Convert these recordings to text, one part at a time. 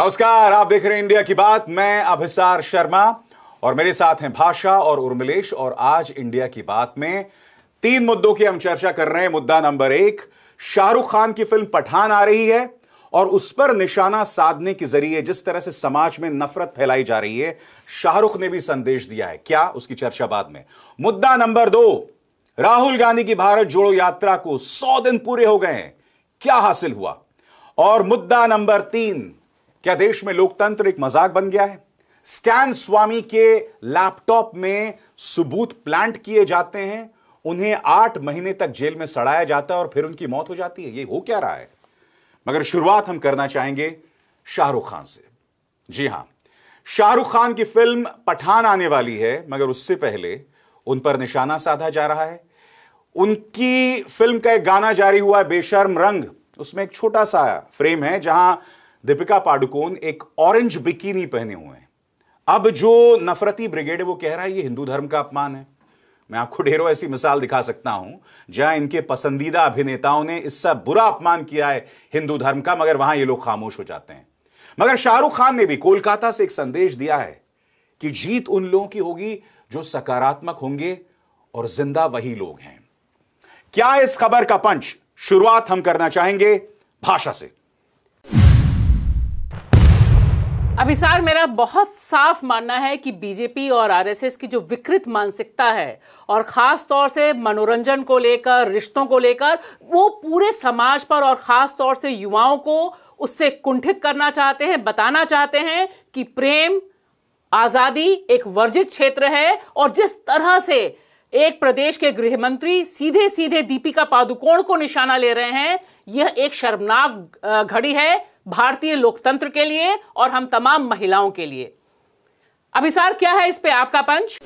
नमस्कार, आप देख रहे हैं इंडिया की बात। मैं अभिसार शर्मा और मेरे साथ हैं भाषा और उर्मिलेश और आज इंडिया की बात में तीन मुद्दों की हम चर्चा कर रहे हैं। मुद्दा नंबर एक, शाहरुख खान की फ़िल्म पठान आ रही है और उस पर निशाना साधने के ज़रिए जिस तरह से समाज में नफरत फैलाई जा रही है, शाहरुख ने भी संदेश दिया है। क्या? उसकी चर्चा बाद में। मुद्दा नंबर दो, राहुल गांधी की भारत जोड़ो यात्रा को सौ दिन पूरे हो गए हैं। क्या हासिल हुआ? और मुद्दा नंबर तीन क्या देश में लोकतंत्र एक मज़ाक बन गया है? स्टैन स्वामी के लैपटॉप में सबूत प्लांट किए जाते हैं, उन्हें आठ महीने तक जेल में सड़ाया जाता है और फिर उनकी मौत हो जाती है। ये हो क्या रहा है? मगर शुरुआत हम करना चाहेंगे शाहरुख खान से। जी हाँ, शाहरुख खान की फ़िल्म पठान आने वाली है, मगर उससे पहले उन पर निशाना साधा जा रहा है। उनकी फ़िल्म का एक गाना जारी हुआ है, बेशर्म रंग। उसमें एक छोटा सा फ्रेम है, जहाँ दीपिका पाडुकोन एक ऑरेंज बिकिनी पहने हुए हैं। अब जो नफरती ब्रिगेड है, वो कह रहा है, ये हिंदू धर्म का अपमान है। मैं आपको ढेरों ऐसी मिसाल दिखा सकता हूँ, जहाँ इनके पसंदीदा अभिनेताओं ने इससे बुरा अपमान किया है हिंदू धर्म का, मगर वहाँ ये लोग खामोश हो जाते हैं। मगर शाहरुख खान ने भी कोलकाता से एक संदेश दिया है कि जीत उन लोगों की होगी जो सकारात्मक होंगे और ज़िंदा वही लोग हैं। क्या इस खबर का पंच? शुरुआत हम करना चाहेंगे भाषा से। अभिसार मेरा बहुत साफ़ मानना है कि बीजेपी और आरएसएस की जो विकृत मानसिकता है और खास तौर से मनोरंजन को लेकर, रिश्तों को लेकर, वो पूरे समाज पर और खास तौर से युवाओं को उससे कुंठित करना चाहते हैं, बताना चाहते हैं कि प्रेम, आज़ादी एक वर्जित क्षेत्र है और जिस तरह से एक प्रदेश के गृह मंत्री सीधे सीधे दीपिका पादुकोण को निशाना ले रहे हैं, यह एक शर्मनाक घड़ी है। भारतीय लोकतंत्र के लिए और हम तमाम महिलाओं के लिए। अभिसार, क्या है इस पे आपका पंच?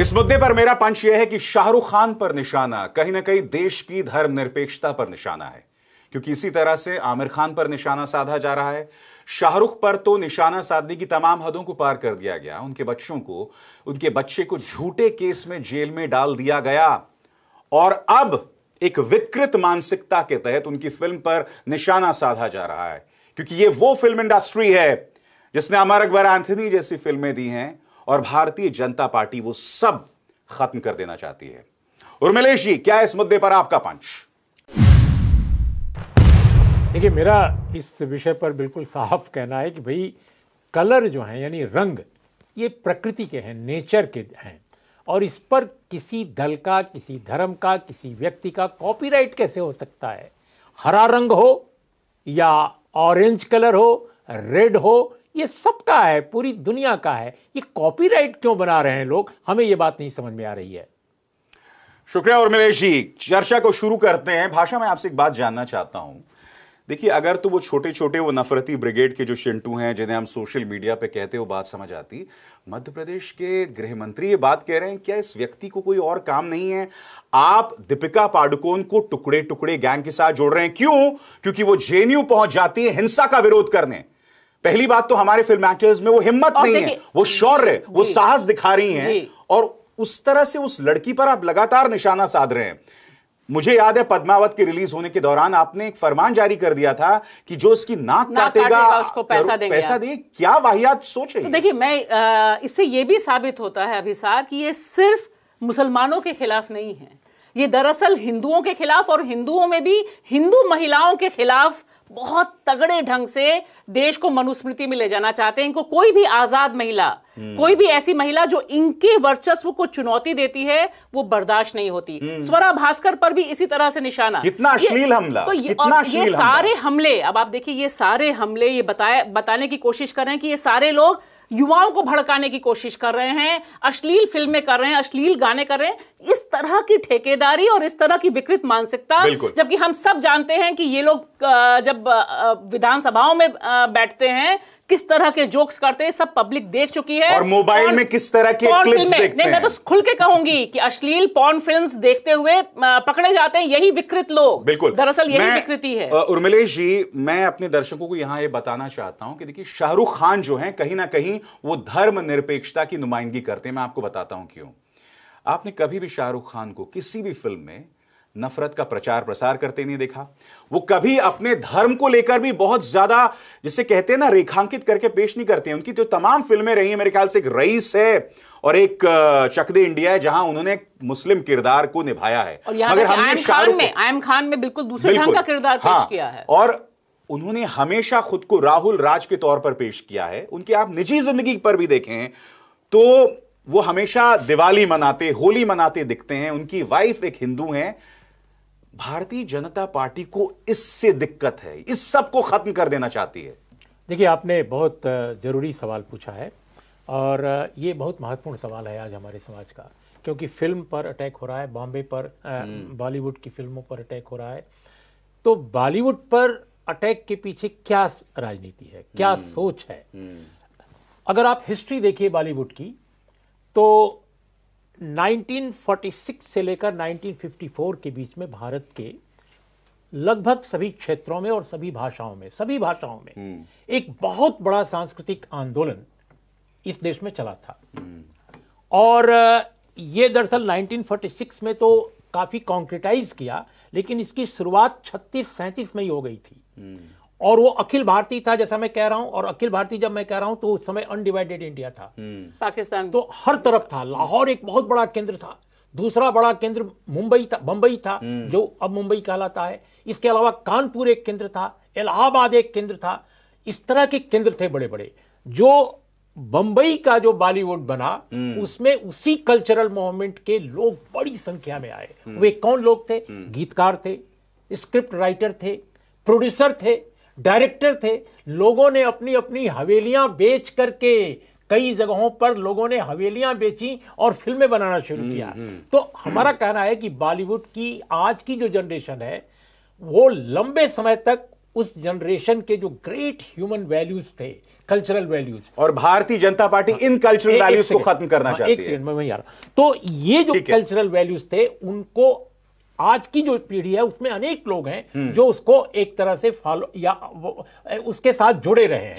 इस मुद्दे पर मेरा पंच यह है कि शाहरुख खान पर निशाना कहीं ना कहीं देश की धर्मनिरपेक्षता पर निशाना है। क्योंकि इसी तरह से आमिर खान पर निशाना साधा जा रहा है। शाहरुख पर तो निशाना साधने की तमाम हदों को पार कर दिया गया। उनके बच्चों को, उनके बच्चे को झूठे केस में जेल में डाल दिया गया। और अब एक विकृत मानसिकता के तहत उनकी फ़िल्म पर निशाना साधा जा रहा है। क्योंकि ये वो फ़िल्म इंडस्ट्री है जिसने अमर अकबर, एंथनी जैसी फ़िल्में दी हैं और भारतीय जनता पार्टी वो सब खत्म कर देना चाहती है। उर्मिलेश जी, क्या इस मुद्दे पर आपका पंच? देखिए, मेरा इस विषय पर बिल्कुल साफ़ कहना है कि भाई, कलर जो है, यानी रंग, ये प्रकृति के हैं, नेचर के हैं। और इस पर किसी दल का, किसी धर्म का, किसी व्यक्ति का कॉपीराइट कैसे हो सकता है? हरा रंग हो या ऑरेंज कलर हो रेड हो, ये सबका है, पूरी दुनिया का है। ये कॉपीराइट क्यों बना रहे हैं लोग? हमें ये बात नहीं समझ में आ रही है। शुक्रिया उर्मिलेश जी, चर्चा को शुरू करते हैं। भाषा में आपसे एक बात जानना चाहता हूँ। देखिए अगर तो वो छोटे छोटे वो नफरती ब्रिगेड के जो शिंटू हैं जिन्हें हम सोशल मीडिया पे कहते वो बात समझ आती। मध्य प्रदेश के गृह मंत्री ये बात कह रहे हैं क्या इस व्यक्ति को कोई और काम नहीं है? आप दीपिका पाडुकोन को टुकड़े टुकड़े गैंग के साथ जोड़ रहे हैं। क्यों? क्योंकि वो जेएनयू पहुँच जाती है हिंसा का विरोध करने। पहली बात तो हमारे फ़िल्म एक्टर्स में वो हिम्मत नहीं है वो शौर्य वो साहस दिखा रही हैं और उस तरह से उस लड़की पर आप लगातार निशाना साध रहे हैं। मुझे याद है पद्मावत की रिलीज़ होने के दौरान आपने एक फरमान जारी कर दिया था कि जो इसकी नाक, नाक काटेगा उसको पैसा देंगे पैसा दे क्या वाहियात सोच? रही तो देखिए मैं इससे यह भी साबित होता है अभिसार कि ये सिर्फ़ मुसलमानों के खिलाफ नहीं है। ये दरअसल हिंदुओं के खिलाफ और हिंदुओं में भी हिंदू महिलाओं के खिलाफ बहुत तगड़े ढंग से देश को मनुस्मृति में ले जाना चाहते हैं। इनको कोई भी आज़ाद महिला। कोई भी ऐसी महिला जो इनके वर्चस्व को चुनौती देती है वो बर्दाश्त नहीं होती। हम्म। स्वरा भास्कर पर भी इसी तरह से निशाना। कितना अश्लील हमला तो ये, कितना ये सारे हमले अब आप देखिए ये सारे हमले ये बताए बताने की कोशिश कर रहे हैं कि ये सारे लोग युवाओं को भड़काने की कोशिश कर रहे हैं अश्लील फ़िल्में कर रहे हैं अश्लील गाने कर रहे हैं। इस तरह की ठेकेदारी और इस तरह की विकृत मानसिकता जबकि हम सब जानते हैं कि ये लोग जब विधानसभाओं में बैठते हैं किस तरह के जोक्स करते हैं सब पब्लिक देख चुकी है। और मोबाइल में किस तरह के क्लिप्स देखते नहीं, हैं। मैं तो खुल के कहूँगी कि अश्लील पॉर्न फिल्म्स देखते हुए पकड़े जाते हैं यही विकृत लोग। बिल्कुल। दरअसल यही विकृति है। उर्मिलेश जी मैं अपने दर्शकों को यहाँ ये बताना चाहता हूँ कि देखिए शाहरुख खान जो है कहीं ना कहीं वो धर्म निरपेक्षता की नुमाइंदगी करते हैं। मैं आपको बताता हूँ क्यों। आपने कभी भी शाहरुख खान को किसी भी फ़िल्म में नफरत का प्रचार प्रसार करते नहीं देखा। वो कभी अपने धर्म को लेकर भी बहुत ज़्यादा जिसे कहते हैं ना रेखांकित करके पेश नहीं करते। हैं उनकी जो तमाम फ़िल्में रही हैं मेरे ख्याल से एक रईस है और एक चकदे इंडिया है जहाँ उन्होंने मुस्लिम किरदार को निभाया है। और यहाँ तक खान में आयम खान में बिल्कुल दूसरे ढंग का किरदार पेश हाँ, किया है। और उन्होंने हमेशा खुद को राहुल राज के तौर पर पेश किया है। उनकी आप निजी ज़िंदगी पर भी देखें तो वो हमेशा दिवाली मनाते होली मनाते दिखते हैं। उनकी वाइफ एक हिंदू हैं भारतीय जनता पार्टी को इससे दिक्कत है इस सबको खत्म कर देना चाहती है। देखिए आपने बहुत ज़रूरी सवाल पूछा है और ये बहुत महत्वपूर्ण सवाल है आज हमारे समाज का क्योंकि फ़िल्म पर अटैक हो रहा है बॉम्बे पर बॉलीवुड की फ़िल्मों पर अटैक हो रहा है। तो बॉलीवुड पर अटैक के पीछे क्या राजनीति है क्या सोच है? अगर आप हिस्ट्री देखिए बॉलीवुड की तो 1946 से लेकर 1954 के बीच में भारत के लगभग सभी क्षेत्रों में और सभी भाषाओं में सभी भाषाओं में एक बहुत बड़ा सांस्कृतिक आंदोलन इस देश में चला था। और ये दरअसल 1946 में तो काफ़ी कॉन्क्रिटाइज किया लेकिन इसकी शुरुआत 36 सैंतीस में ही हो गई थी। और वो अखिल भारतीय था जैसा मैं कह रहा हूँ और अखिल भारतीय जब मैं कह रहा हूँ तो उस समय अनडिवाइडेड इंडिया था। पाकिस्तान। तो हर तरफ़ था। लाहौर एक बहुत बड़ा केंद्र था। दूसरा बड़ा केंद्र मुंबई था बंबई था जो अब मुंबई कहलाता है। इसके अलावा कानपुर एक केंद्र था इलाहाबाद एक केंद्र था। इस तरह के केंद्र थे बड़े बड़े जो बंबई का जो बॉलीवुड बना उसमें उसी कल्चरल मूवमेंट के लोग बड़ी संख्या में आए। वे कौन लोग थे? गीतकार थे स्क्रिप्ट राइटर थे प्रोड्यूसर थे डायरेक्टर थे। लोगों ने अपनी अपनी हवेलियाँ बेच करके कई जगहों पर लोगों ने हवेलियाँ बेची और फ़िल्में बनाना शुरू किया। तो हमारा कहना है कि बॉलीवुड की आज की जो जनरेशन है वो लंबे समय तक उस जनरेशन के जो ग्रेट ह्यूमन वैल्यूज़ थे कल्चरल वैल्यूज़ और भारतीय जनता पार्टी इन कल्चरल वैल्यूज़ को खत्म करना हाँ, चाहती एक है। सेकंड मैं वहीं आ रहा तो ये जो कल्चरल वैल्यूज़ थे उनको आज की जो पीढ़ी है उसमें अनेक लोग हैं जो उसको एक तरह से फॉलो या उसके साथ जुड़े रहे हैं।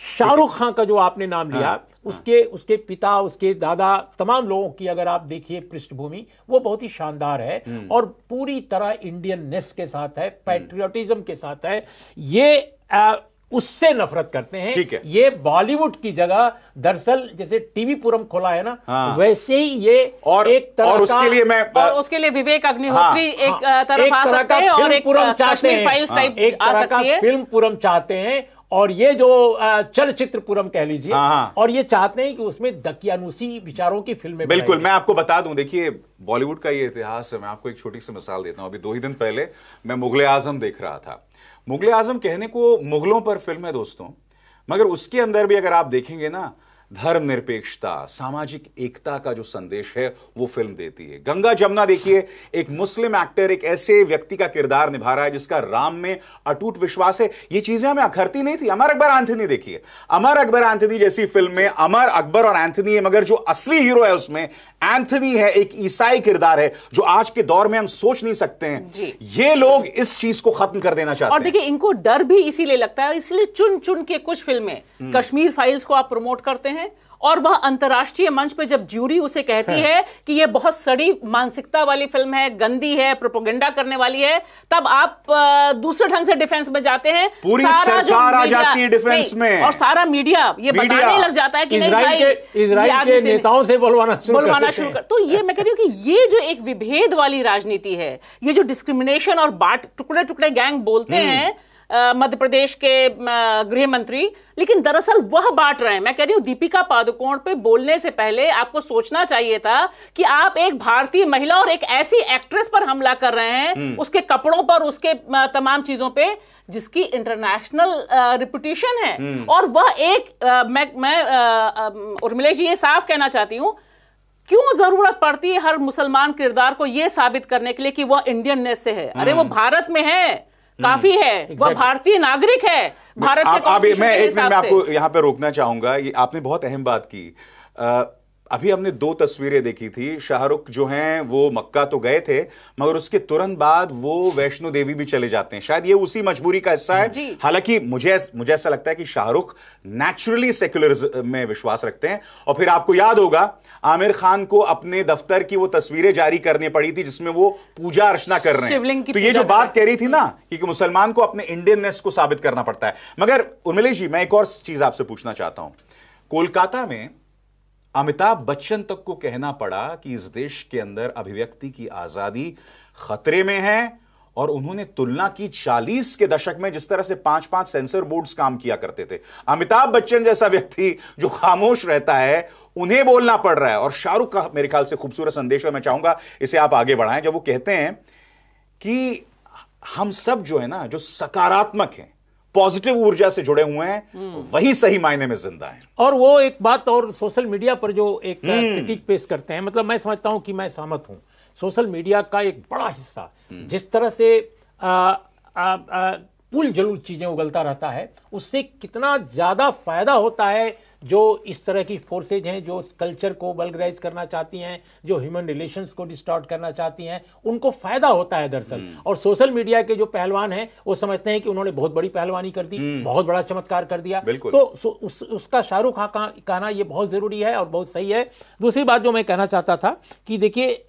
शाहरुख खान का जो आपने नाम लिया हाँ, उसके उसके पिता उसके दादा तमाम लोगों की अगर आप देखिए पृष्ठभूमि वो बहुत ही शानदार है और पूरी तरह इंडियननेस के साथ है पैट्रियोटिज्म के साथ है। ये आ, उससे नफरत करते हैं। ठीक है। ये बॉलीवुड की जगह दरअसल जैसे टीवी पुरम खोला है ना हाँ। वैसे ही ये और एक तरह और उसके का- लिए मैं और उसके लिए विवेक अग्निहोत्री हाँ, एक हाँ, तरफ़ एक आ तरह सकते का हैं और फ़िल्म एक पुरम चाहते हैं। फाइल्स हाँ, टाइप एक तरह का फ़िल्म पुरम चाहते हैं और ये जो चलचित्र पुरम कह लीजिए हाँ। और ये चाहते हैं कि उसमें दकियानुसी विचारों की फ़िल्में बिल्कुल मैं आपको बता दूँ देखिए बॉलीवुड का ये इतिहास है मैं आपको एक छोटी सी मिसाल देता हूँ। अभी दो ही दिन पहले मैं मुगले आज़म देख रहा था। मुगले आज़म कहने को मुगलों पर फ़िल्म है दोस्तों, मगर उसके अंदर भी अगर आप देखेंगे ना, धर्मनिरपेक्षता, सामाजिक एकता का जो संदेश है, वो फ़िल्म देती है। गंगा जमुना देखिए, एक मुस्लिम एक्टर एक ऐसे व्यक्ति का किरदार निभा रहा है जिसका राम में अटूट विश्वास है। ये चीज़ें हमें अखरती नहीं थी। अमर अकबर एंथनी देखिए। अमर अकबर एंथनी जैसी फ़िल्म में अमर अकबर और एंथनी है मगर जो असली हीरो है उसमें एंथनी है एक ईसाई किरदार है जो आज के दौर में हम सोच नहीं सकते हैं। ये लोग इस चीज़ को खत्म कर देना चाहते हैं। और देखिए इनको डर भी इसीलिए लगता है इसलिए चुन चुन के कुछ फ़िल्में कश्मीर फाइल्स को आप प्रमोट करते हैं और वह अंतर्राष्ट्रीय मंच पर जब ज्यूरी उसे कहती है कि यह बहुत सड़ी मानसिकता वाली फ़िल्म है गंदी है प्रोपोगंडा करने वाली है तब आप दूसरे ढंग से डिफेंस में जाते हैं पूरी सारा सरकार आ जाती है डिफेंस में। और सारा मीडिया ये मीडिया। बताने लग जाता है कि नहीं इजराइल भाई के इजराइल के नेताओं से बोलवाना शुरू कर बोलवाना शुरू हैं। कर तो ये मैं कह रही हूँ कि ये जो एक विभेद वाली राजनीति है ये जो डिस्क्रिमिनेशन और बाट टुकड़े टुकड़े गैंग बोलते हैं अ, मध्य प्रदेश के गृह मंत्री लेकिन दरअसल वह बांट रहे हैं। मैं कह रही हूँ दीपिका पादुकोण पे बोलने से पहले आपको सोचना चाहिए था कि आप एक भारतीय महिला और एक ऐसी एक्ट्रेस पर हमला कर रहे हैं उसके कपड़ों पर उसके तमाम चीज़ों पे जिसकी इंटरनेशनल रिपुटेशन है। और वह एक अ, मैं मैं उर्मिलेश जी ये साफ़ कहना चाहती हूँ क्यों ज़रूरत पड़ती है हर मुसलमान किरदार को यह साबित करने के लिए कि वह इंडियननेस से है? अरे वो भारत में है। काफ़ी है। वह भारतीय नागरिक है। भारत के आप, आप मैं एक मिनट में आपको यहाँ पे रोकना चाहूँगा। ये आपने बहुत अहम बात की। अ, अभी हमने दो तस्वीरें देखी थी। शाहरुख जो हैं वो मक्का तो गए थे मगर उसके तुरंत बाद वो वैष्णो देवी भी चले जाते हैं। शायद ये उसी मजबूरी का हिस्सा है। हालाँकि मुझे मुझे ऐसा लगता है कि शाहरुख नेचुरली सेक्युलरिज्म में विश्वास रखते हैं। और फिर आपको याद होगा आमिर खान को अपने दफ्तर की वो तस्वीरें जारी करनी पड़ी थी जिसमें वो पूजा अर्चना कर रहे हैं। तो ये जो बात कह रही थी ना कि मुसलमान को अपने इंडियननेस को साबित करना पड़ता है। मगर उर्मिलेश जी मैं एक और चीज़ आपसे पूछना चाहता हूँ। कोलकाता में अमिताभ बच्चन तक को कहना पड़ा कि इस देश के अंदर अभिव्यक्ति की आज़ादी खतरे में है और उन्होंने तुलना की 40 के दशक में, जिस तरह से पाँच पाँच सेंसर बोर्ड्स काम किया करते थे। अमिताभ बच्चन जैसा व्यक्ति जो खामोश रहता है, उन्हें बोलना पड़ रहा है। और शाहरुख का मेरे ख्याल से खूबसूरत संदेश है, मैं चाहूँगा इसे आप आगे बढ़ाएँ। जब वो कहते हैं कि हम सब जो है ना, जो सकारात्मक हैं पॉजिटिव ऊर्जा से जुड़े हुए हैं वही सही मायने में ज़िंदा है और वो एक बात और सोशल मीडिया पर जो एक क्रिटिक हम्म। पेश करते हैं मतलब मैं समझता हूँ कि मैं सहमत हूँ सोशल मीडिया का एक बड़ा हिस्सा हम्म। जिस तरह से उल जलूल चीज़ें उगलता रहता है उससे कितना ज़्यादा फ़ायदा होता है जो इस तरह की फोर्सेज हैं जो कल्चर को बलगराइज करना चाहती हैं जो ह्यूमन रिलेशंस को डिस्टॉर्ट करना चाहती हैं उनको फ़ायदा होता है दरअसल हम्म। और सोशल मीडिया के जो पहलवान हैं वो समझते हैं कि उन्होंने बहुत बड़ी पहलवानी कर दी हम्म। बहुत बड़ा चमत्कार कर दिया तो उस, उसका शाहरुख खान कहना ये बहुत ज़रूरी है और बहुत सही है दूसरी बात जो मैं कहना चाहता था कि देखिए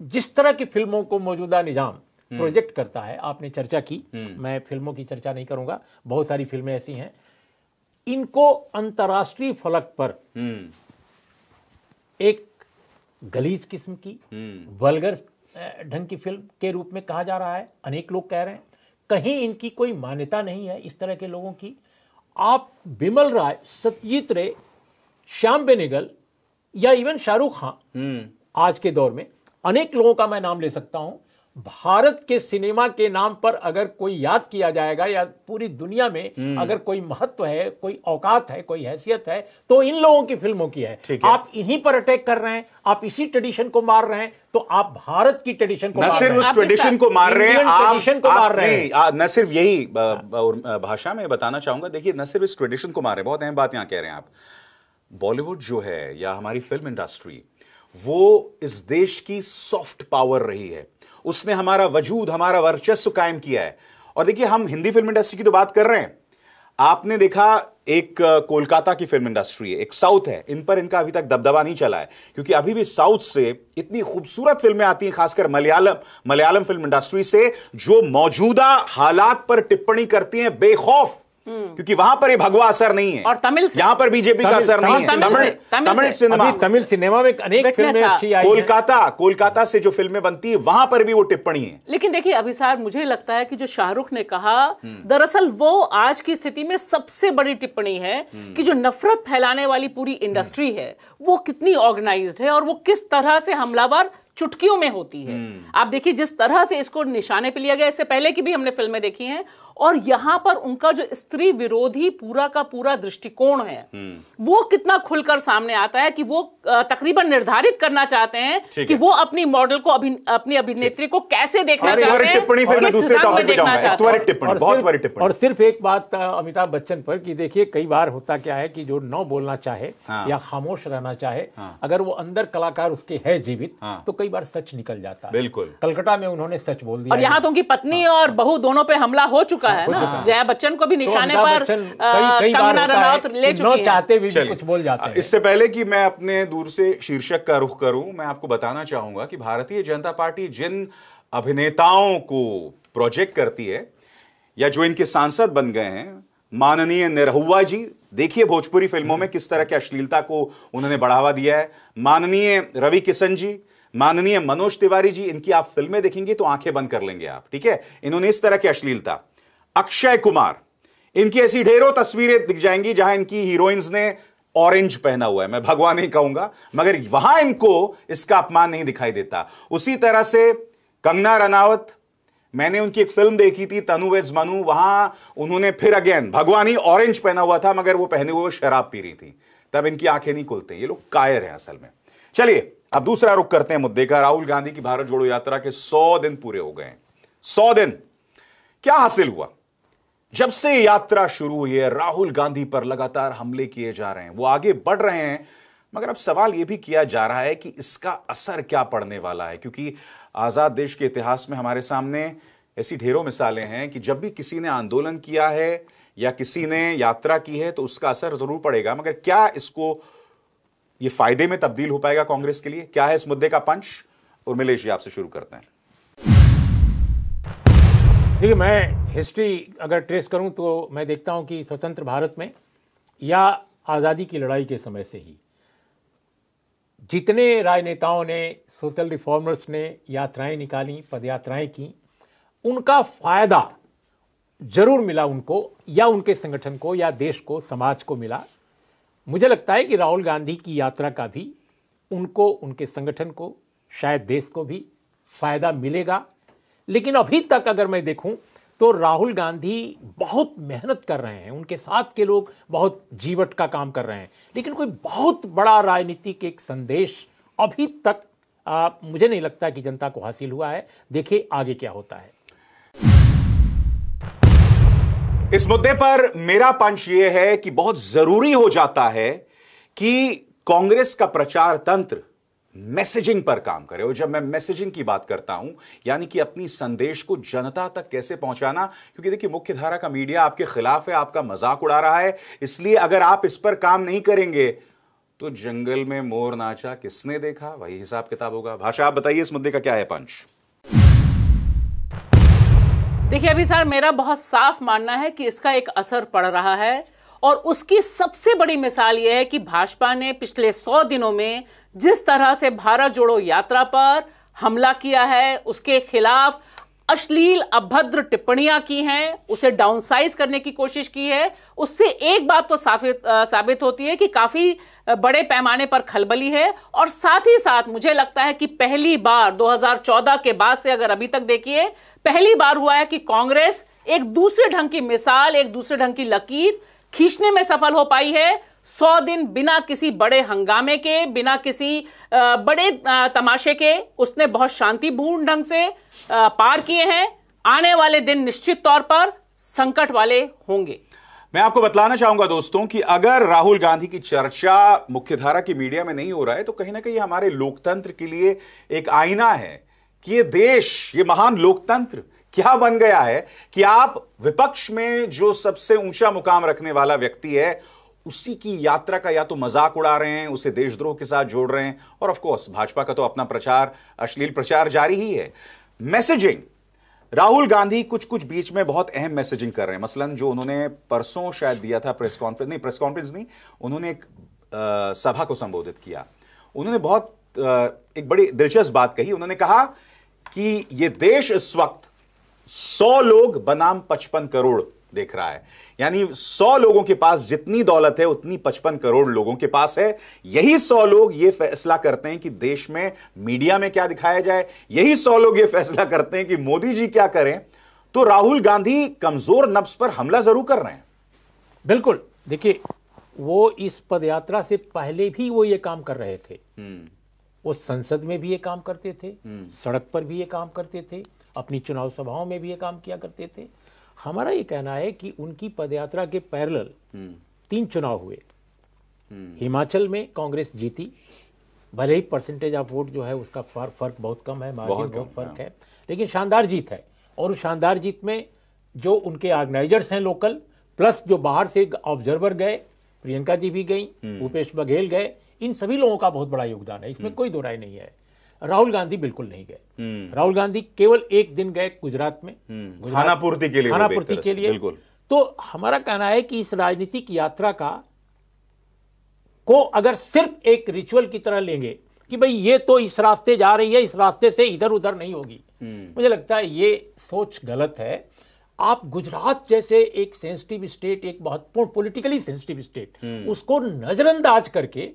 जिस तरह की फ़िल्मों को मौजूदा निज़ाम हम्म। प्रोजेक्ट करता है आपने चर्चा की मैं फ़िल्मों की चर्चा नहीं करूँगा बहुत सारी फ़िल्में ऐसी हैं इनको अंतर्राष्ट्रीय फलक पर हम्म। एक गलीज किस्म की वलगर हम्म। ढंग की फ़िल्म के रूप में कहा जा रहा है अनेक लोग कह रहे हैं कहीं इनकी कोई मान्यता नहीं है इस तरह के लोगों की आप बिमल राय सत्यजीत रे श्याम बेनेगल या इवन शाहरुख खान हम्म। आज के दौर में अनेक लोगों का मैं नाम ले सकता हूँ भारत के सिनेमा के नाम पर अगर कोई याद किया जाएगा या पूरी दुनिया में हम्म। अगर कोई महत्व है कोई औकात है कोई हैसियत है तो इन लोगों की फ़िल्मों की है, है। आप इन्हीं पर अटैक कर रहे हैं आप इसी ट्रेडिशन को मार रहे हैं तो आप भारत की ट्रेडिशन को न सिर्फ़ उस ट्रेडिशन को मार रहे हैं ट्रेडिशन को मार रहे हैं। न सिर्फ़ यही भाषा में बताना चाहूँगा देखिए न सिर्फ़ इस ट्रेडिशन को मार रहे हैं बहुत अहम बात यहाँ कह रहे हैं आप। बॉलीवुड जो है या हमारी फ़िल्म इंडस्ट्री वो इस देश की सॉफ्ट पावर रही है। उसने हमारा वजूद, हमारा वर्चस्व कायम किया है। और देखिए, हम हिंदी फ़िल्म इंडस्ट्री की तो बात कर रहे हैं। आपने देखा, एक कोलकाता की फ़िल्म इंडस्ट्री है, एक साउथ है। इन पर इनका अभी तक दबदबा नहीं चला है। क्योंकि अभी भी साउथ से इतनी खूबसूरत फ़िल्में आती हैं, खासकर मलयालम मलयालम फ़िल्म इंडस्ट्री से, जो मौजूदा हालात पर टिप्पणी करती हैं, बेखौफ। क्योंकि वहाँ पर ये भगवा असर नहीं है। और तमिल यहाँ पर बीजेपी का असर नहीं है। तमिल तमिल सिनेमा। तमिल सिनेमा में अनेक फ़िल्में अच्छी आई कोलकाता कोलकाता से जो फ़िल्में बनती है वहाँ पर भी वो टिप्पणी है। लेकिन देखिए अभी साहब मुझे लगता है कि जो शाहरुख ने कहा हम्म। दरअसल वो आज की स्थिति में सबसे बड़ी टिप्पणी है हम्म। कि जो नफरत फैलाने वाली पूरी इंडस्ट्री है वो कितनी ऑर्गेनाइज है और वो किस तरह से हमलावर चुटकियों में होती है। आप देखिए जिस तरह से इसको निशाने पे लिया गया इससे पहले की भी हमने फ़िल्में देखी हैं और यहाँ पर उनका जो स्त्री विरोधी पूरा का पूरा दृष्टिकोण है हम्म। वो कितना खुलकर सामने आता है कि वो तकरीबन निर्धारित करना चाहते हैं कि वो अपनी मॉडल को अभी अपनी अभिनेत्री को कैसे देखना चाहते हैं टिप्पणी फिर मैं दूसरे टॉपिक पे जाऊँगा बहुत बड़ी टिप्पणी और सिर्फ़ एक बात अमिताभ बच्चन पर कि देखिए कई बार होता क्या है कि जो न बोलना चाहे हाँ। या खामोश रहना चाहे हाँ। अगर वो अंदर कलाकार उसके है जीवित हाँ। तो कई बार सच निकल जाता है बिल्कुल कलकत्ता में उन्होंने सच बोल दिया और यहाँ तो उनकी पत्नी और बहू दोनों पे हमला हो चुका चुका है ना? जया बच्चन को भी तो निशाने पर कंगना रनौत ले चुकी चाहते भी कुछ बोल जाते हैं। इससे पहले कि मैं अपने दूर से शीर्षक का रुख करूँ मैं आपको बताना चाहूँगा कि भारतीय जनता पार्टी जिन अभिनेताओं को प्रोजेक्ट करती है या जो इनके सांसद बन गए हैं माननीय निरहुआ जी देखिए भोजपुरी फ़िल्मों में किस तरह की अश्लीलता को उन्होंने बढ़ावा दिया है। माननीय रवि किशन जी माननीय मनोज तिवारी जी इनकी आप फ़िल्में देखेंगे तो आँखें बंद कर लेंगे आप ठीक है? इन्होंने इस तरह की अश्लीलता। अक्षय कुमार। इनकी ऐसी ढेरों तस्वीरें दिख जाएँगी जहाँ इनकी हीरोइंस ने ऑरेंज पहना हुआ है। मैं भगवान नहीं कहूँगा, मगर वहाँ इनको इसका अपमान नहीं दिखाई देता। उसी तरह से कंगना रनावत, मैंने उनकी एक फ़िल्म देखी थी, तनु वेज मनु, वहाँ उन्होंने फिर अगेन भगवान ही ऑरेंज पहना हुआ था, मगर वो पहने हुए शराब पी रही थी। तब इनकी आँखें नहीं खुलते, ये लोग कायर हैं असल में। चलिए, अब दूसरा रुख करते हैं मुद्दे का। राहुल गांधी की भारत जोड़ो यात्रा के सौ दिन पूरे हो गए सौ दिन, क्या हासिल हुआ? जब से यात्रा शुरू हुई है, राहुल गांधी पर लगातार हमले किए जा रहे हैं। वो आगे बढ़ रहे हैं, मगर अब सवाल यह भी किया जा रहा है कि इसका असर क्या पड़ने वाला है, क्योंकि आज़ाद देश के इतिहास में हमारे सामने ऐसी ढेरों मिसालें हैं कि जब भी किसी ने आंदोलन किया है या किसी ने यात्रा की है तो उसका असर ज़रूर पड़ेगा। मगर क्या इसको, ये फ़ायदे में तब्दील हो पाएगा कांग्रेस के लिए? क्या है इस मुद्दे का पंच? और मिलेश जी आपसे शुरू करते हैं। देखिए, मैं हिस्ट्री अगर ट्रेस करूँ तो मैं देखता हूँ कि स्वतंत्र भारत में या आज़ादी की लड़ाई के समय से ही जितने राजनेताओं ने सोशल रिफॉर्मर्स ने यात्राएँ निकाली, पदयात्राएँ की, उनका फ़ायदा ज़रूर मिला उनको, या उनके संगठन को, या देश को, समाज को मिला। मुझे लगता है कि राहुल गांधी की यात्रा का भी, उनको, उनके संगठन को, शायद देश को भी फ़ायदा मिलेगा। लेकिन अभी तक अगर मैं देखूँ तो राहुल गांधी बहुत मेहनत कर रहे हैं। उनके साथ के लोग बहुत जीवट का काम कर रहे हैं। लेकिन कोई बहुत बड़ा राजनीतिक एक संदेश अभी तक आ, मुझे नहीं लगता कि जनता को हासिल हुआ है। देखिए आगे क्या होता है। इस मुद्दे पर मेरा पंच यह है कि बहुत ज़रूरी हो जाता है कि कांग्रेस का प्रचार तंत्र मैसेजिंग पर काम करे। और जब मैं मैसेजिंग की बात करता हूँ, यानी कि अपनी संदेश को जनता तक कैसे पहुंचाना, क्योंकि देखिए, मुख्य धारा का मीडिया आपके खिलाफ है, आपका मज़ाक उड़ा रहा है, इसलिए अगर आप इस पर काम नहीं करेंगे तो जंगल में मोर नाचा किसने देखा? वही हिसाब किताब होगा। भाषा, आप बताइए, इस मुद्दे का क्या है पंच? देखिए, अभी सर, मेरा बहुत साफ़ मानना है कि इसका एक असर पड़ रहा है, और उसकी सबसे बड़ी मिसाल यह है कि भाजपा ने पिछले सौ दिनों में जिस तरह से भारत जोड़ो यात्रा पर हमला किया है, उसके खिलाफ अश्लील अभद्र टिप्पणियाँ की हैं, उसे डाउनसाइज करने की कोशिश की है। उससे एक बात तो साबित साबित होती है कि काफ़ी बड़े पैमाने पर खलबली है और साथ ही साथ मुझे लगता है कि पहली बार 2014 के बाद से अगर अभी तक देखिए, पहली बार हुआ है कि कांग्रेस एक दूसरे ढंग की मिसाल, एक दूसरे ढंग की लकीर खींचने में सफल हो पाई है। सौ दिन बिना किसी बड़े हंगामे के, बिना किसी बड़े तमाशे के उसने बहुत शांतिपूर्ण ढंग से पार किए हैं। आने वाले दिन निश्चित तौर पर संकट वाले होंगे। मैं आपको बतलाना चाहूँगा दोस्तों कि अगर राहुल गांधी की चर्चा मुख्यधारा की मीडिया में नहीं हो रहा है तो कहीं ना कहीं हमारे लोकतंत्र के लिए एक आईना है कि ये देश, ये महान लोकतंत्र क्या बन गया है कि आप विपक्ष में जो सबसे ऊँचा मुकाम रखने वाला व्यक्ति है उसी की यात्रा का या तो मज़ाक उड़ा रहे हैं उसे देशद्रोह के साथ जोड़ रहे हैं और ऑफ़ कोर्स भाजपा का तो अपना प्रचार अश्लील प्रचार जारी ही है। मैसेजिंग राहुल गांधी कुछ कुछ बीच में बहुत अहम मैसेजिंग कर रहे हैं। मसलन जो उन्होंने परसों शायद दिया था प्रेस कॉन्फ्रेंस नहीं प्रेस कॉन्फ्रेंस नहीं उन्होंने एक आ, सभा को संबोधित किया। उन्होंने बहुत आ, एक बड़ी दिलचस्प बात कही। उन्होंने कहा कि यह देश इस वक्त सौ लोग बनाम पचपन करोड़ देख रहा है। यानी सौ लोगों के पास जितनी दौलत है उतनी पचपन करोड़ लोगों के पास है। यही सौ लोग ये फैसला करते हैं कि देश में मीडिया में क्या दिखाया जाए। यही सौ लोग ये फैसला करते हैं कि मोदी जी क्या करें। तो राहुल गांधी कमज़ोर नब्स पर हमला ज़रूर कर रहे हैं। बिल्कुल। देखिए वो इस पदयात्रा से पहले भी वो ये काम कर रहे थे। हम्म। वो संसद में भी ये काम करते थे। हम्म। सड़क पर भी ये काम करते थे। अपनी चुनाव सभाओं में भी ये काम किया करते थे। हमारा ये कहना है कि उनकी पदयात्रा के पैरेलल हम्म। तीन चुनाव हुए हम्म। हिमाचल में कांग्रेस जीती भले ही परसेंटेज ऑफ़ वोट जो है उसका फ़र्क फ़र्क बहुत कम है मार्जिन बहुत, बहुत फ़र्क हाँ। है लेकिन शानदार जीत है और उस शानदार जीत में जो उनके ऑर्गेनाइजर्स हैं लोकल प्लस जो बाहर से ऑब्जर्वर गए प्रियंका जी भी गई हम्म। भूपेश बघेल गए इन सभी लोगों का बहुत बड़ा योगदान है इसमें कोई दो राय नहीं है राहुल गांधी बिल्कुल नहीं गए। हम्म। राहुल गांधी केवल एक दिन गए गुजरात में। हम्म। खानापूर्ति के लिए खानापूर्ति के लिए। बिल्कुल। तो हमारा कहना है कि इस राजनीतिक यात्रा का को अगर सिर्फ़ एक रिचुअल की तरह लेंगे कि भाई ये तो इस रास्ते जा रही है इस रास्ते से इधर उधर नहीं होगी। हम्म। मुझे लगता है ये सोच गलत है। आप गुजरात जैसे एक सेंसिटिव स्टेट एक महत्वपूर्ण पॉलिटिकली सेंसिटिव स्टेट उसको नजरअंदाज करके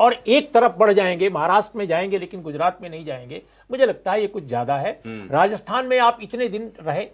और एक तरफ़ बढ़ जाएँगे महाराष्ट्र में जाएँगे लेकिन गुजरात में नहीं जाएँगे मुझे लगता है ये कुछ ज़्यादा है हम्म। राजस्थान में आप इतने दिन रहे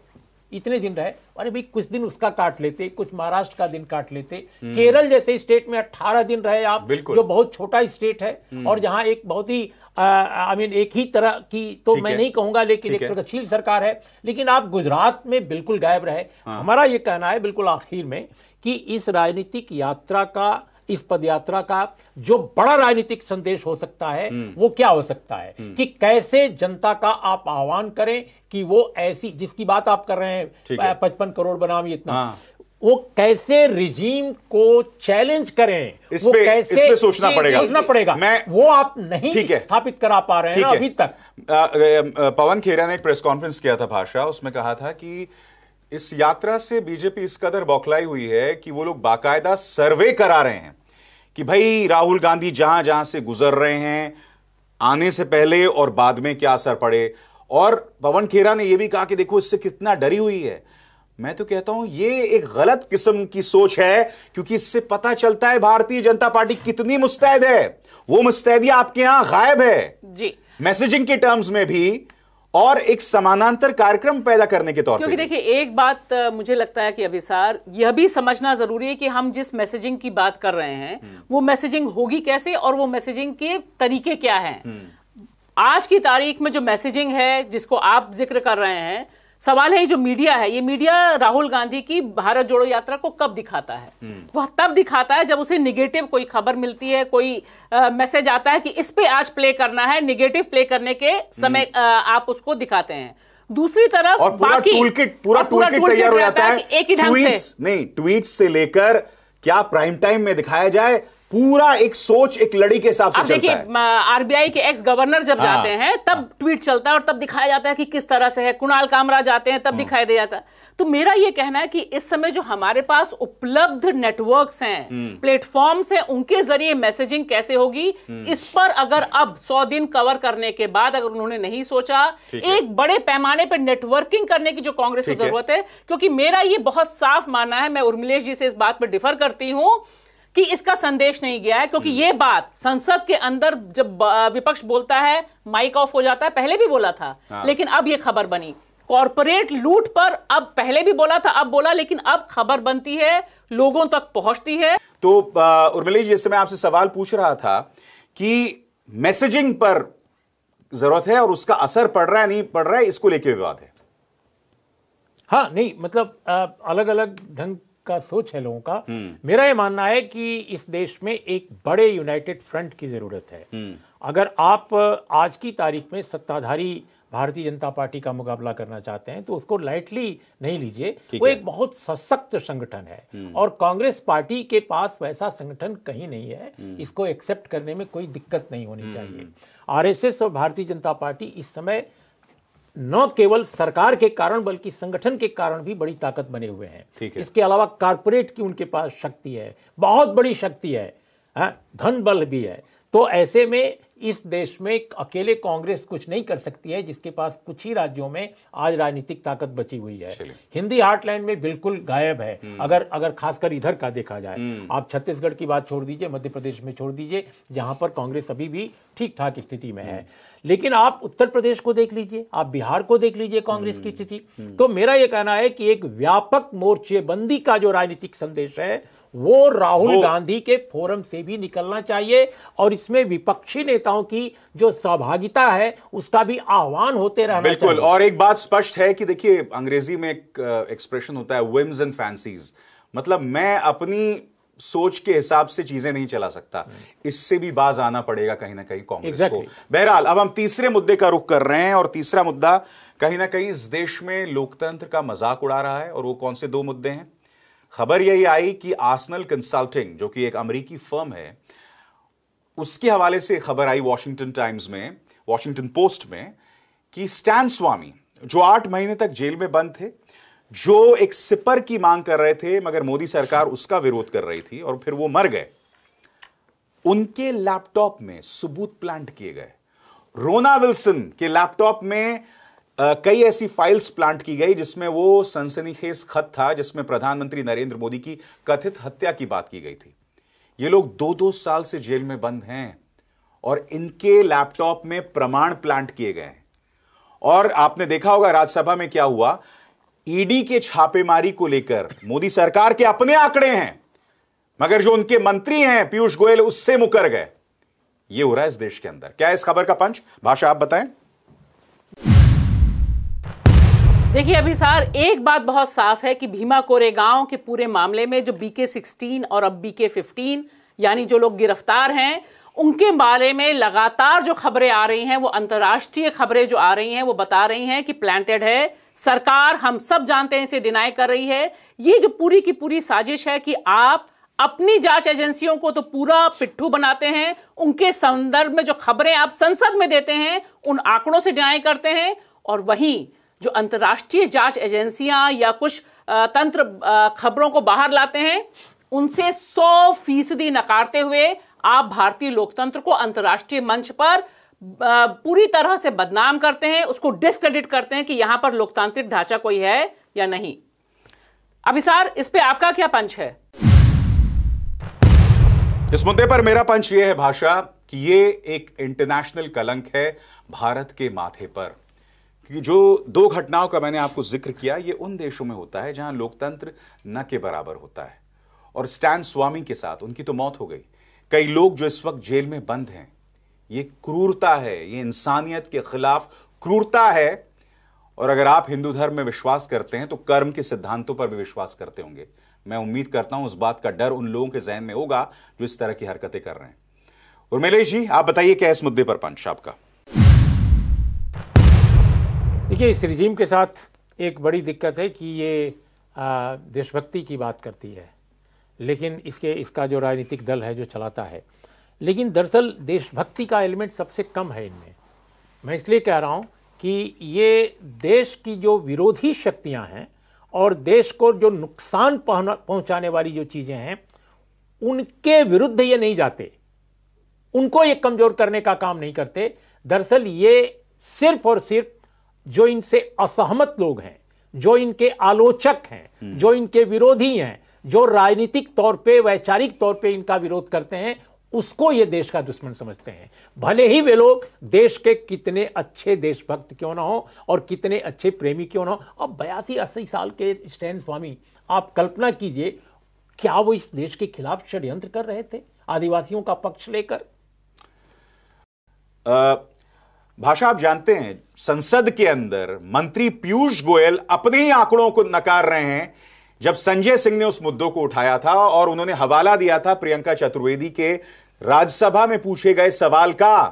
इतने दिन रहे अरे भाई कुछ दिन उसका काट लेते कुछ महाराष्ट्र का दिन काट लेते हम्म। केरल जैसे स्टेट में 18 दिन रहे आप जो बहुत छोटा स्टेट है हम्म। और जहाँ एक बहुत ही आई मीन एक ही तरह की तो मैं नहीं कहूँगा लेकिन एक प्रगतिशील सरकार है लेकिन आप गुजरात में बिल्कुल गायब रहे हाँ। हमारा ये कहना है बिल्कुल आखिर में कि इस राजनीतिक यात्रा का इस पदयात्रा का जो बड़ा राजनीतिक संदेश हो सकता है हम्म। वो क्या हो सकता है कि कैसे जनता का आप आह्वान करें कि वो ऐसी जिसकी बात आप कर रहे हैं पचपन करोड़ बनाम इतना हाँ। वो कैसे रिजीम को चैलेंज करें इस वो पे- कैसे इस पे सोचना पड़ेगा। सोचना पड़ेगा मैं- वो आप नहीं। स्थापित करा पा रहे हैं अभी तक पवन खेरा ने एक प्रेस कॉन्फ्रेंस किया था भाषा उसमें कहा था कि इस यात्रा से बीजेपी इस कदर बौखलाई हुई है कि वो लोग बाकायदा सर्वे करा रहे हैं कि भाई राहुल गांधी जहाँ जहाँ से गुजर रहे हैं आने से पहले और बाद में क्या असर पड़े। और पवन खेरा ने यह भी कहा कि देखो इससे कितना डरी हुई है। मैं तो कहता हूँ ये एक गलत किस्म की सोच है क्योंकि इससे पता चलता है भारतीय जनता पार्टी कितनी मुस्तैद है। वो मुस्तैदी आपके यहाँ गायब है। जी। मैसेजिंग के टर्म्स में भी और एक समानांतर कार्यक्रम पैदा करने के तौर क्योंकि देखिए एक बात मुझे लगता है कि अभिसार यह भी समझना ज़रूरी है कि हम जिस मैसेजिंग की बात कर रहे हैं हम्म। वो मैसेजिंग होगी कैसे और वो मैसेजिंग के तरीके क्या हैं हम्म। आज की तारीख में जो मैसेजिंग है जिसको आप ज़िक्र कर रहे हैं सवाल है जो मीडिया है ये मीडिया राहुल गांधी की भारत जोड़ो यात्रा को कब दिखाता है? वह तब दिखाता है जब उसे निगेटिव कोई खबर मिलती है कोई मैसेज आता है कि इस पे आज प्ले करना है निगेटिव प्ले करने के समय आ, आप उसको दिखाते हैं। दूसरी तरफ़ और पूरा बाकी- टूल किट पूरा टूलकिट टूल किट तैयार हो जाता है एक ही ढंग से। ट्वीट्स नहीं ट्वीट से लेकर क्या प्राइम टाइम में दिखाया जाए? पूरा एक सोच एक लड़ी के हिसाब से चलता देखिए है। आरबीआई के एक्स गवर्नर जब हाँ। जाते हैं। तब ट्वीट चलता है और तब दिखाया जाता है कि किस तरह से है। कुणाल कामरा जाते हैं तब हाँ। दिखाई दे जाता है। तो मेरा ये कहना है कि इस समय जो हमारे पास उपलब्ध नेटवर्क्स हैं हम्म। प्लेटफॉर्म्स हैं उनके ज़रिए मैसेजिंग कैसे होगी हम्म। इस पर अगर अब सौ दिन कवर करने के बाद अगर उन्होंने नहीं सोचा एक बड़े पैमाने पर नेटवर्किंग करने की जो कांग्रेस को ज़रूरत है क्योंकि मेरा ये बहुत साफ़ मानना है मैं उर्मिलेश जी से इस बात पर डिफर करती हूँ कि इसका संदेश नहीं गया है क्योंकि ये बात संसद के अंदर जब विपक्ष बोलता है माइक ऑफ़ हो जाता है पहले भी बोला था हाँ। लेकिन अब ये खबर बनी कॉरपोरेट लूट पर अब पहले भी बोला था अब बोला लेकिन अब खबर बनती है लोगों तक पहुँचती है। तो उर्मिला जी जैसे मैं आपसे सवाल पूछ रहा था कि मैसेजिंग पर ज़रूरत है और उसका असर पड़ रहा है नहीं पड़ रहा है इसको लेके विवाद है? हाँ नहीं मतलब अलग अलग ढंग का सोच है लोगों का। मेरा ये मानना है कि इस देश में एक बड़े यूनाइटेड फ्रंट की ज़रूरत है। अगर आप आज की तारीख में सत्ताधारी भारतीय जनता पार्टी का मुकाबला करना चाहते हैं तो उसको लाइटली नहीं लीजिए। वो एक बहुत सशक्त संगठन है। और कांग्रेस पार्टी के पास वैसा संगठन कहीं नहीं है। इसको एक्सेप्ट करने में कोई दिक्कत नहीं होनी चाहिए। आरएसएस और भारतीय जनता पार्टी इस समय न केवल सरकार के कारण बल्कि संगठन के कारण भी बड़ी ताकत बने हुए हैं। है। इसके अलावा कारपोरेट की उनके पास शक्ति है। बहुत बड़ी शक्ति है। हाँ, धन बल भी है। तो ऐसे में इस देश में अकेले कांग्रेस कुछ नहीं कर सकती है जिसके पास कुछ ही राज्यों में आज राजनीतिक ताकत बची हुई है। हिंदी हार्टलैंड में बिल्कुल गायब है। अगर अगर खासकर इधर का देखा जाए आप छत्तीसगढ़ की बात छोड़ दीजिए मध्य प्रदेश में छोड़ दीजिए जहाँ पर कांग्रेस अभी भी ठीक ठाक स्थिति में है। लेकिन आप उत्तर प्रदेश को देख लीजिए आप बिहार को देख लीजिए कांग्रेस की स्थिति। तो मेरा यह कहना है कि एक व्यापक मोर्चेबंदी का जो राजनीतिक संदेश है वो राहुल वो- गांधी के फोरम से भी निकलना चाहिए और इसमें विपक्षी नेताओं की जो सहभागिता है उसका भी आह्वान होते रहना बिल्कुल चाहिए। और एक बात स्पष्ट है कि देखिए अंग्रेज़ी में एक एक्सप्रेशन होता है विम्स एंड फैंसीज मतलब मैं अपनी सोच के हिसाब से चीज़ें नहीं चला सकता। इससे भी बाज आना पड़ेगा कहीं ना कहीं कांग्रेस exactly. को बहरहाल अब हम तीसरे मुद्दे का रुख कर रहे हैं और तीसरा मुद्दा कहीं ना कहीं इस देश में लोकतंत्र का मज़ाक उड़ा रहा है और वो कौन से दो मुद्दे हैं? खबर यही आई कि आसनल कंसल्टिंग जो कि एक अमेरिकी फर्म है, उसके हवाले से खबर आई वॉशिंगटन टाइम्स में वॉशिंगटन पोस्ट में, कि स्टैन स्वामी जो आठ महीने तक जेल में बंद थे, जो एक सिपर की मांग कर रहे थे, मगर मोदी सरकार उसका विरोध कर रही थी और फिर वो मर गए। उनके लैपटॉप में सबूत प्लांट किए गए। रोना विल्सन के लैपटॉप में कई ऐसी फाइल्स प्लांट की गई जिसमें वो सनसनीखेज खत था, जिसमें प्रधानमंत्री नरेंद्र मोदी की कथित हत्या की बात की गई थी। ये लोग दो दो साल से जेल में बंद हैं और इनके लैपटॉप में प्रमाण प्लांट किए गए हैं। और आपने देखा होगा राज्यसभा में क्या हुआ? ईडी के छापेमारी को लेकर मोदी सरकार के अपने आंकड़े हैं, मगर जो उनके मंत्री हैं, पीयूष गोयल, उससे मुकर गए। ये हो रहा है इस देश के अंदर। क्या इस खबर का पंच? भाषा आप बताएँ। देखिए अभी सर एक बात बहुत साफ़ है कि भीमा कोरेगांव के पूरे मामले में जो बीके 16 और अब बीके 15 यानी जो लोग गिरफ़्तार हैं, उनके बारे में लगातार जो खबरें आ रही हैं, वो अंतर्राष्ट्रीय खबरें जो आ रही हैं, वो बता रही हैं कि प्लांटेड है। सरकार, हम सब जानते हैं, इसे डिनाई कर रही है। ये जो पूरी की पूरी साजिश है कि आप अपनी जाँच एजेंसियों को तो पूरा पिट्ठू बनाते हैं, उनके संदर्भ में जो खबरें आप संसद में देते हैं, उन आंकड़ों से डिनाई करते हैं, और वहीं जो अंतर्राष्ट्रीय जाँच एजेंसियाँ या कुछ तंत्र खबरों को बाहर लाते हैं, उनसे सौ फ़ीसदी नकारते हुए आप भारतीय लोकतंत्र को अंतर्राष्ट्रीय मंच पर पूरी तरह से बदनाम करते हैं, उसको डिस्क्रेडिट करते हैं कि यहाँ पर लोकतांत्रिक ढांचा कोई है या नहीं। अभिसार, इस पे आपका क्या पंच है? इस मुद्दे पर मेरा पंच यह है, भाषा, कि ये एक इंटरनेशनल कलंक है भारत के माथे पर। क्योंकि जो दो घटनाओं का मैंने आपको ज़िक्र किया, ये उन देशों में होता है जहाँ लोकतंत्र न के बराबर होता है। और स्टैन स्वामी के साथ, उनकी तो मौत हो गई। कई लोग जो इस वक्त जेल में बंद हैं, ये क्रूरता है, ये इंसानियत के खिलाफ क्रूरता है। और अगर आप हिंदू धर्म में विश्वास करते हैं तो कर्म के सिद्धांतों पर भी विश्वास करते होंगे। मैं उम्मीद करता हूँ उस बात का डर उन लोगों के जहन में होगा, जो इस तरह की हरकतें कर रहे हैं। उर्मिलेश जी, आप बताइए क्या इस मुद्दे पर पंच आपका? देखिए, इस रिजीम के साथ एक बड़ी दिक्कत है कि ये देशभक्ति की बात करती है। लेकिन इसके, इसका जो राजनीतिक दल है जो चलाता है। लेकिन दरअसल देशभक्ति का एलिमेंट सबसे कम है इनमें। मैं इसलिए कह रहा हूँ कि ये देश की जो विरोधी शक्तियाँ हैं और देश को जो नुकसान पहुँचाने वाली जो चीज़ें हैं, उनके विरुद्ध ये नहीं जाते। उनको ये कमज़ोर करने का काम नहीं करते। दरअसल ये सिर्फ़ और सिर्फ़ जो इनसे असहमत लोग हैं जो इनके आलोचक हैं हम्म। जो इनके विरोधी हैं जो राजनीतिक तौर पे वैचारिक तौर पे इनका विरोध करते हैं उसको ये देश का दुश्मन समझते हैं। भले ही वे लोग देश के कितने अच्छे देशभक्त क्यों ना हो और कितने अच्छे प्रेमी क्यों ना हो। अब बयासी अस्सी साल के स्टैन स्वामी आप कल्पना कीजिए क्या वो इस देश के खिलाफ षड्यंत्र कर रहे थे? आदिवासियों का पक्ष लेकर? भाषा आप जानते हैं, संसद के अंदर मंत्री पीयूष गोयल अपने ही आंकड़ों को नकार रहे हैं। जब संजय सिंह ने उस मुद्दों को उठाया था और उन्होंने हवाला दिया था प्रियंका चतुर्वेदी के, राज्यसभा में पूछे गए सवाल का,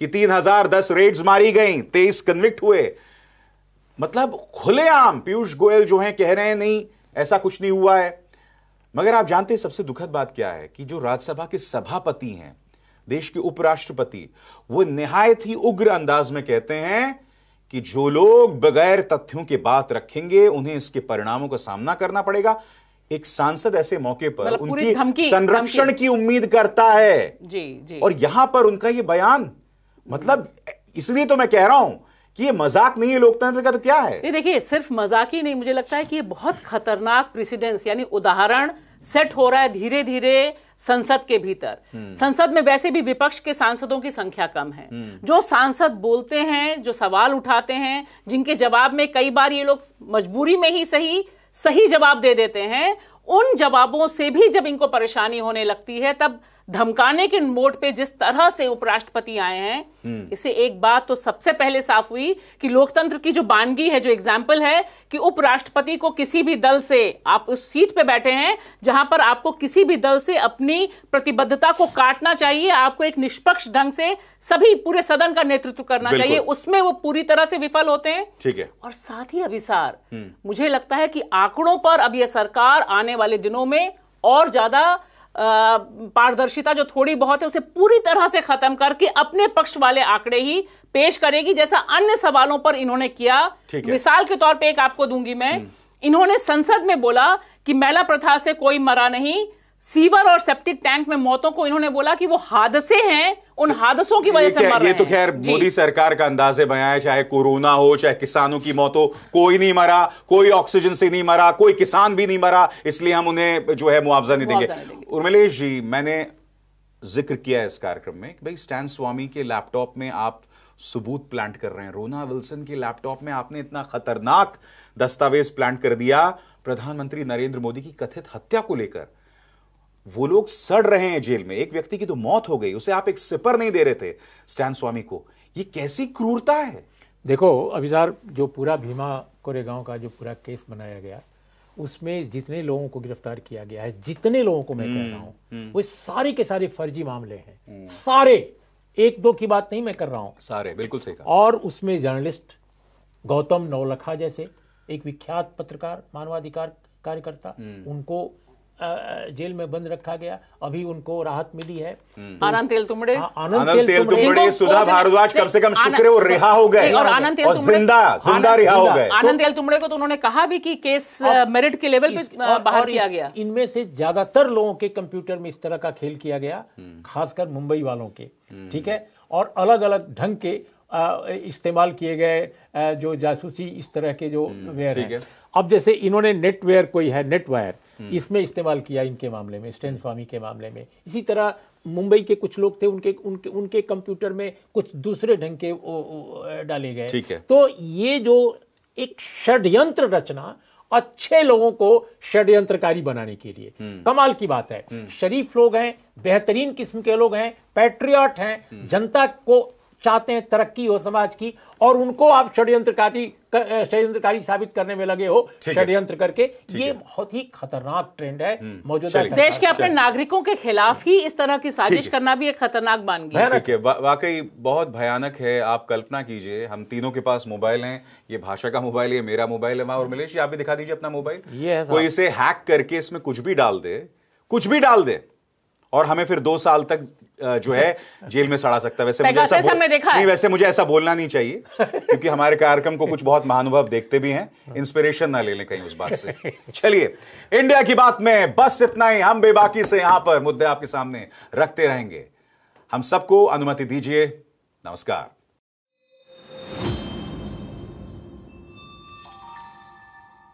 कि तीन हज़ार दस रेड्स मारी गई, तेईस कन्विक्ट हुए। मतलब खुलेआम पीयूष गोयल जो है कह रहे हैं, नहीं, ऐसा कुछ नहीं हुआ है। मगर आप जानते हैं, सबसे दुखद बात क्या है कि जो राज्यसभा के सभापति हैं देश के उपराष्ट्रपति वो निहायत ही उग्र अंदाज में कहते हैं कि जो लोग बगैर तथ्यों की बात रखेंगे उन्हें इसके परिणामों का सामना करना पड़ेगा। एक सांसद ऐसे मौके पर मतलब उनकी संरक्षण की उम्मीद करता है। जी जी। और यहाँ पर उनका ये बयान मतलब इसलिए तो मैं कह रहा हूँ कि ये मज़ाक नहीं है लोकतंत्र का तो क्या है? देखिए सिर्फ़ मज़ाक ही नहीं मुझे लगता है कि ये बहुत खतरनाक प्रेसिडेंस यानी उदाहरण सेट हो रहा है धीरे धीरे संसद के भीतर हम्म। संसद में वैसे भी विपक्ष के सांसदों की संख्या कम है हम्म। जो सांसद बोलते हैं जो सवाल उठाते हैं जिनके जवाब में कई बार ये लोग मजबूरी में ही सही सही जवाब दे देते हैं उन जवाबों से भी जब इनको परेशानी होने लगती है तब धमकाने के मोड पे जिस तरह से उपराष्ट्रपति आए हैं हम्म। इससे एक बात तो सबसे पहले साफ़ हुई कि लोकतंत्र की जो बानगी है जो एग्ज़ाम्पल है कि उपराष्ट्रपति को किसी भी दल से आप उस सीट पे बैठे हैं जहाँ पर आपको किसी भी दल से अपनी प्रतिबद्धता को काटना चाहिए आपको एक निष्पक्ष ढंग से सभी पूरे सदन का नेतृत्व करना चाहिए उसमें वो पूरी तरह से विफल होते हैं ठीक है और साथ ही अभिसार हम्म। मुझे लगता है कि आंकड़ों पर अब यह सरकार आने वाले दिनों में और ज़्यादा पारदर्शिता जो थोड़ी बहुत है उसे पूरी तरह से खत्म करके अपने पक्ष वाले आंकड़े ही पेश करेगी जैसा अन्य सवालों पर इन्होंने किया। मिसाल के तौर पे एक आपको दूँगी मैं। हम्म। इन्होंने संसद में बोला कि महिला प्रथा से कोई मरा नहीं। सीवर और सेप्टिक टैंक में मौतों को इन्होंने बोला कि वो हादसे हैं उन हादसों की वजह से मर रहे ये तो खैर मोदी सरकार का अंदाजे बयां है चाहे कोरोना हो चाहे किसानों की मौत हो कोई नहीं मरा कोई ऑक्सीजन से नहीं मरा कोई किसान भी नहीं मरा इसलिए हम उन्हें जो है मुआवजा नहीं देंगे। उर्मिलेश जी मैंने ज़िक्र किया है इस कार्यक्रम में भाई स्टैन स्वामी के लैपटॉप में आप सबूत प्लांट कर रहे हैं। रोना विल्सन के लैपटॉप में आपने इतना खतरनाक दस्तावेज़ प्लांट कर दिया। प्रधानमंत्री नरेंद्र मोदी की कथित हत्या को लेकर। वो लोग सड़ रहे हैं जेल में। एक व्यक्ति की तो मौत हो गई उसे आप एक सिपर नहीं दे रहे थे स्टैन स्वामी को। ये कैसी क्रूरता है? देखो अभिजार जो पूरा भीमा कोरेगांव का जो पूरा केस बनाया गया उसमें जितने लोगों को गिरफ़्तार किया गया है जितने लोगों को मैं कह रहा हूँ वो सारे के सारे फर्जी मामले हैं। सारे। एक दो की बात नहीं मैं कर रहा हूँ। सारे बिल्कुल सही कहा। और उसमें जर्नलिस्ट गौतम नवलखा जैसे एक विख्यात पत्रकार मानवाधिकार कार्यकर्ता उनको जेल में बंद रखा गया। अभी उनको राहत मिली है। आनंद तेल तुमड़े? हाँ, आनंद तेल तुमड़े- तुमड़े सुधा भारद्वाज कम से कम शुक्र है वो रिहा हो गए। और आनंद तेल ज़िंदा ज़िंदा रिहा हो गए। आनंद तेल तुमड़े को तो उन्होंने कहा भी कि केस मेरिट के लेवल पे बाहर किया गया। इनमें से ज़्यादातर लोगों के कंप्यूटर में इस तरह का खेल किया गया खासकर मुंबई वालों के। ठीक है? और अलग अलग ढंग के इस्तेमाल किए गए जो जासूसी इस तरह के जो वेयर है। अब जैसे इन्होंने नेटवेयर कोई है नेटवायर इसमें इस्तेमाल किया इनके मामले में स्टैन स्वामी के मामले में। इसी तरह मुंबई के कुछ लोग थे उनके उनके उनके कंप्यूटर में कुछ दूसरे ढंग के डाले गए। तो ये जो एक षड्यंत्र रचना अच्छे लोगों को षड्यंत्रकारी बनाने के लिए। कमाल की बात है। शरीफ लोग हैं बेहतरीन किस्म के लोग हैं पैट्रियट हैं जनता को चाहते हैं तरक्की हो समाज की और उनको आप षड्यंत्रकारी षड्यंत्रकारी साबित करने में लगे हो षड्यंत्र करके। ये बहुत ही खतरनाक ट्रेंड है मौजूदा देश के अपने नागरिकों के खिलाफ ही इस तरह की साजिश करना भी एक खतरनाक बन गया है। वाकई बहुत भयानक है आप कल्पना कीजिए हम तीनों के पास मोबाइल हैं ये भाषा का मोबाइल है ये मेरा मोबाइल है और मिलेश आप भी दिखा दीजिए अपना मोबाइल। ये है। कोई इसे हैक करके इसमें कुछ भी डाल दे कुछ भी डाल दे और हमें फिर दो साल तक जो है जेल में सड़ा सकता है। वैसे मुझे ऐसा बोल- देखा नहीं वैसे मुझे ऐसा बोलना नहीं चाहिए क्योंकि हमारे कार्यक्रम को कुछ बहुत महानुभव देखते भी हैं। इंस्पिरेशन ना ले लें कहीं उस बात से। चलिए इंडिया की बात में बस इतना ही। हम बेबाकी से यहाँ पर मुद्दे आपके सामने रखते रहेंगे। हम सबको अनुमति दीजिए। नमस्कार।